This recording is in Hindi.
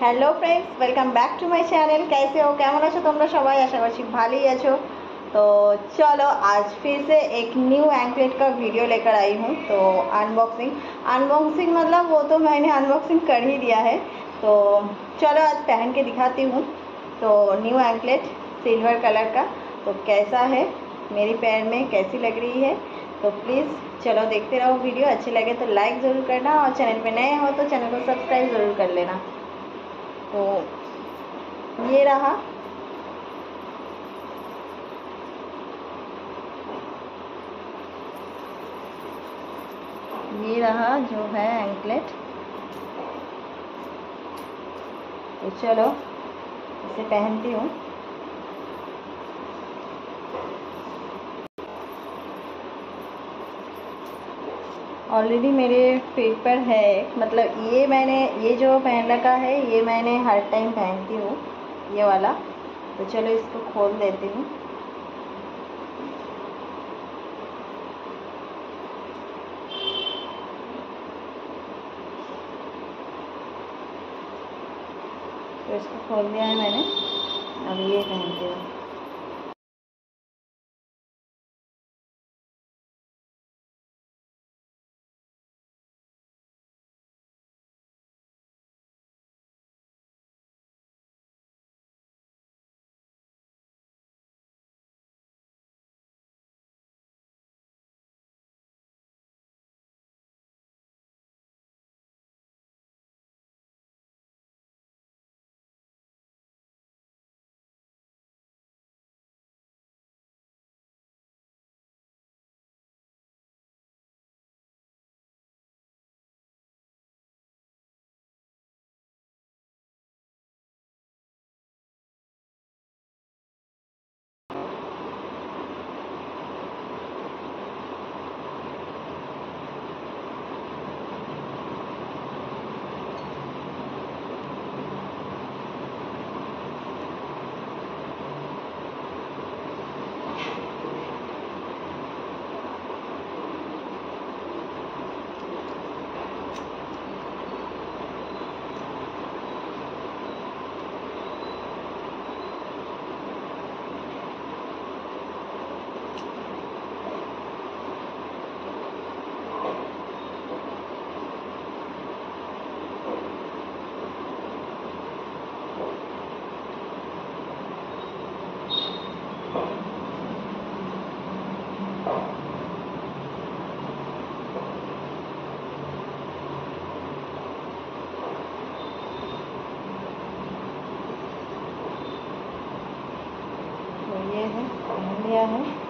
hello friends welcome back to my channel कैसे हो কেমন আছো তোমরা সবাই আশা করছি ভালোই আছো तो चलो आज फिर से एक न्यू एंकलेट का वीडियो लेकर आई हूँ तो अनबॉक्सिंग अनबॉक्सिंग मतलब वो तो मैंने अनबॉक्सिंग कर ही दिया है तो चलो आज पहन के दिखाती हूँ तो न्यू एंकलेट सिल्वर कलर का तो कैसा है मेरी पैर में कैसी लग रही है तो प्लीज़ चलो देखते रहो वीडियो अच्छी लगे तो लाइक ज़रूर करना और चैनल पे नए हो तो चैनल को सब्सक्राइब ज़रूर कर लेना तो ये रहा। ये रहा जो है एंकलेट तो चलो इसे पहनती हूँ। ऑलरेडी मेरे फेट पर है। मतलब ये मैंने, ये जो पहन रखा है, ये मैंने हर टाइम पहनती हूँ, ये वाला। तो चलो इसको खोल देती हूँ। तो इसको खोल दिया है मैंने। अब ये पहनती है। पहन लिया है।